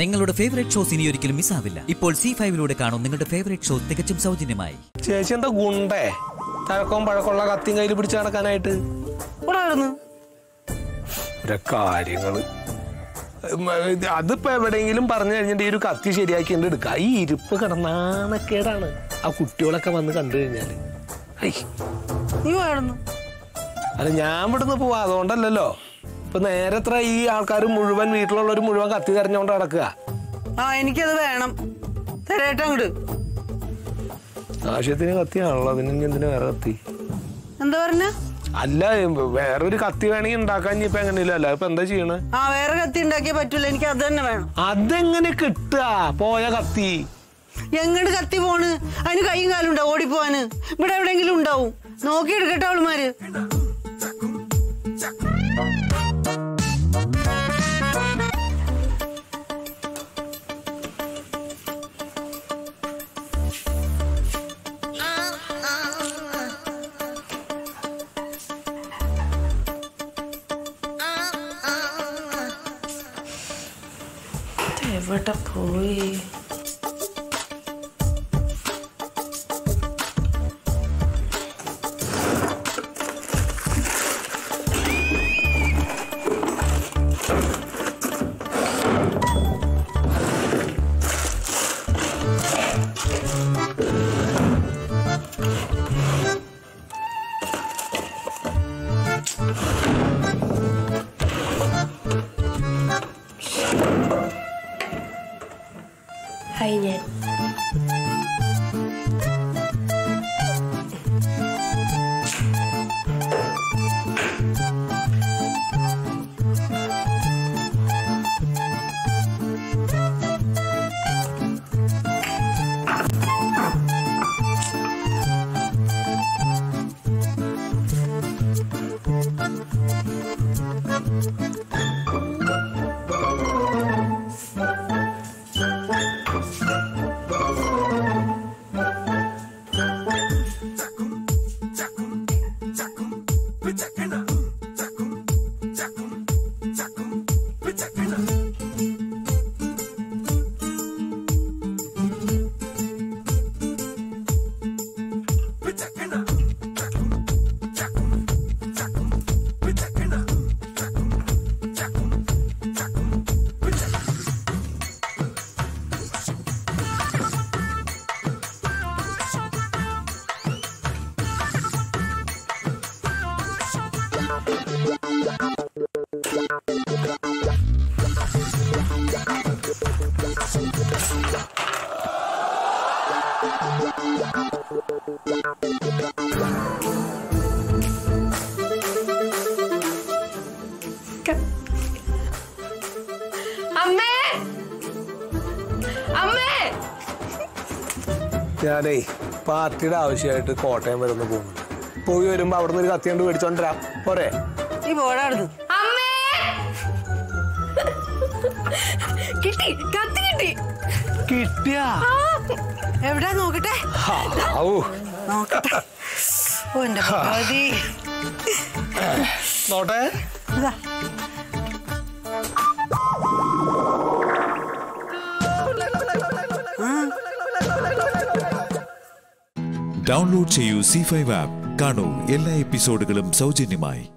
നിങ്ങളുടെ favourite shows ഇനി ഒരിക്കലും മിസ്സാവില്ല ഇപ്പോൾ സി ഫൈവിലൂടെ കാണും നിങ്ങളുടെ ഫേവറേറ്റ് ഷോ തികച്ചും സൗജന്യമായി. ചേച്ചി എന്താ ഗുണ്ടേ? തഴക്കവും പഴക്കമുള്ള കത്തിയും കയ്യിൽ പിടിച്ച് നടക്കാനായിട്ട്. കാര്യങ്ങൾ. അതിപ്പോ എവിടെയെങ്കിലും പറഞ്ഞു കഴിഞ്ഞിട്ട് ഈ ഒരു കത്തി ശരിയാക്കി എടുക്കുക ഈ ഇരിപ്പ് കിടന്നാണക്കേടാണ് ആ കുട്ടികളൊക്കെ വന്ന് കണ്ടു കഴിഞ്ഞാൽ. അല്ല ഞാൻ ഇവിടുന്ന് പോവാ. അതുകൊണ്ടല്ലല്ലോ. ഇപ്പൊ നേരത്ര ഈ ആൾക്കാർ മുഴുവൻ വീട്ടിലുള്ളവർ മുഴുവൻ കത്തി തെരഞ്ഞോണ്ട് നടക്കുക. ആ എനിക്കത് വേണം. തരേട്ട അങ്ങോട്ട് ആവശ്യത്തിന് കത്തിയാണല്ലോ അതിന് എന്തിനു വേറെ കത്തി? എന്താ പറഞ്ഞ? അല്ല വേറൊരു കത്തി വേണമെങ്കിൽ ഉണ്ടാക്കാൻ ഇപ്പൊ എങ്ങനെയില്ല? അല്ല ഇപ്പൊ എന്താ ചെയ്യണേ? ആ വേറെ കത്തി ഉണ്ടാക്കിയേ പറ്റൂല. എനിക്ക് അത് തന്നെ വേണം. അതെങ്ങനെ കിട്ടുക? പോയ കത്തി. എങ്ങട് കത്തി പോണ്? അതിന് കൈയും കാലും ഉണ്ടാവും ഓടിപ്പോവാന്? ഇവിടെ എവിടെയെങ്കിലും ഉണ്ടാവും. നോക്കി എടുക്കട്ടെ അവളുമാര്. ever to pull എവിടെ പോയി ഹായ് ഞാൻ അമ്മേ! അമ്മേ! ഞാനേ പാർട്ടിയുടെ ആവശ്യമായിട്ട് കോട്ടയം വരുന്ന പോകുന്നുണ്ട് പോയി വരുമ്പോ അവിടെ നിന്ന് ഒരു കത്തി കൊണ്ട് മേടിച്ചോണ്ടിരാ. പോരെ. നീ പോടാടുന്നു അമ്മേ! കിട്ടി കത്തി കിട്ടി. കിട്ടിയാ? എവിടാ നോക്കട്ടെ? നോക്കട്ടെ. ഓ എന്റെ ഭഗവതി. നോട്ടെ? ഡൗൺലോഡ് ചെയ്യൂ സി ഫൈവ് ആപ്പ് കാണൂ എല്ലാ എപ്പിസോഡുകളും സൗജന്യമായി.